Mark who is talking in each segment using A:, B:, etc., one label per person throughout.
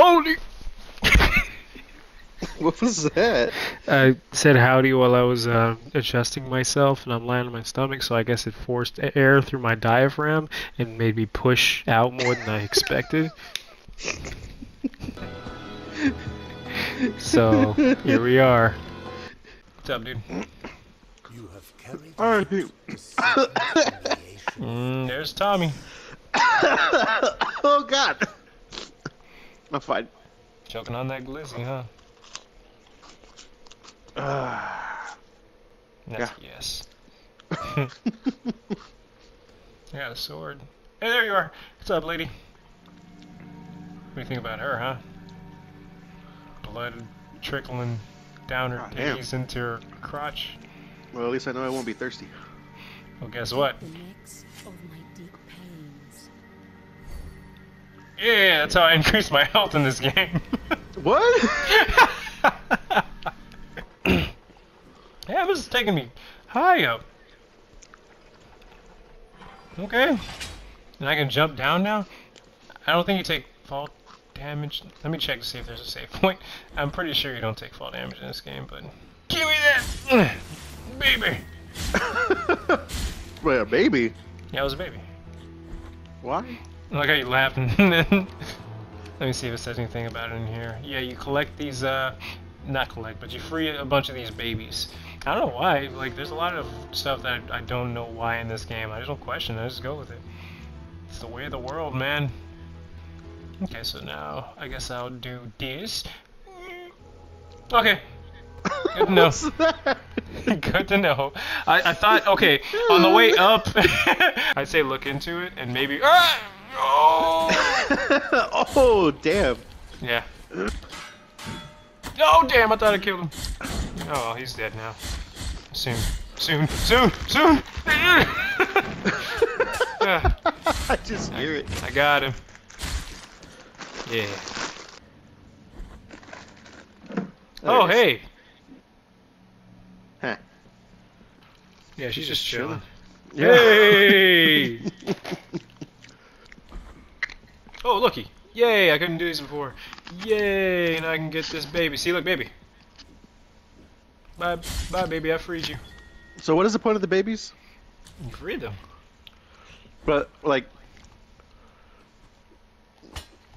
A: Holy!
B: What was that?
A: I said howdy while I was uh, adjusting myself, and I'm lying on my stomach, so I guess it forced air through my diaphragm and made me push out more than I expected. so here we are. What's up, dude?
C: You have carried
B: Alright.
A: Mm, there's Tommy.
B: oh god. I'm fine.
A: Choking on that glizzy, huh? That's yes. I got a sword. Hey, there you are. What's up, lady? What do you think about her, huh? Blood trickling down her
B: ah, Oh,
A: titties into her crotch.
B: Well, at least I know I won't be thirsty.
A: Well, guess what? Yeah, that's how I increase my health in this game.
B: What?
A: yeah, this is taking me high up. Okay. And I can jump down now? I don't think you take fall damage. Let me check to see if there's a save point. I'm pretty sure you don't take fall damage in this game, but... Give me that! Baby!
B: Wait, a baby?
A: Yeah, it was a baby.
B: Why?
A: Look how you laughed and then... Let me see if it says anything about it in here. Yeah, you collect these, uh... Not collect, but you free a bunch of these babies. I don't know why. Like, there's a lot of stuff that I don't know why in this game. I just don't question it. I just go with it. It's the way of the world, man. Okay, so now I guess I'll do this. Okay. Good to know. Good to know. I, I thought, okay, on the way up, I'd say look into it and maybe. Ah! Oh!
B: oh, damn.
A: Yeah. Oh, damn, I thought I killed him. Oh, he's dead now. Soon. Soon. Soon. Soon!
B: I just hear it.
A: I got him. Yeah. Oh,
B: There it
A: hey!
B: Huh.
A: Yeah, she's just chilling.
B: Yeah.
A: Hey! Oh, looky. Yay, I couldn't do these before. Yay, and I can get this baby. See, look, baby. Bye, bye, baby, I freed you.
B: So what is the point of the babies?
A: You freed them.
B: But like,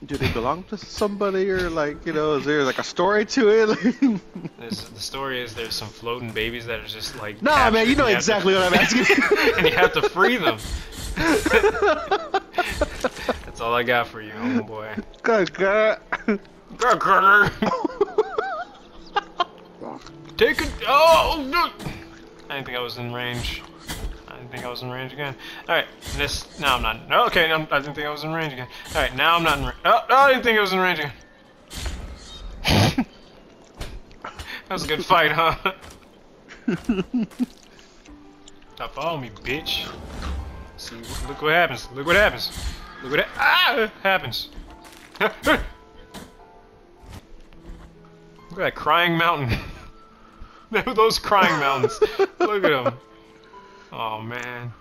B: do they belong to somebody or like you know is there like a story to it?
A: The story is there's some floating babies that are just like.
B: nah, man, you know
A: have
B: exactly
A: to-
B: what I'm asking.
A: and you have to free them. That's all I got for you, homeboy.
B: Good. Good
A: grr. Take it. Oh, no. I didn't think I was in range. I didn't think I was in range again. Alright, this. No, I'm not. No, okay, I'm, I didn't think I was in range again. Alright, now I'm not in range. Oh, no, I didn't think I was in range again. that was a good fight, huh? Stop following me, bitch. See, look what happens. Look what happens. Look at ha ah, happens. Look at that crying mountain. Those crying mountains. Look at them. Oh man.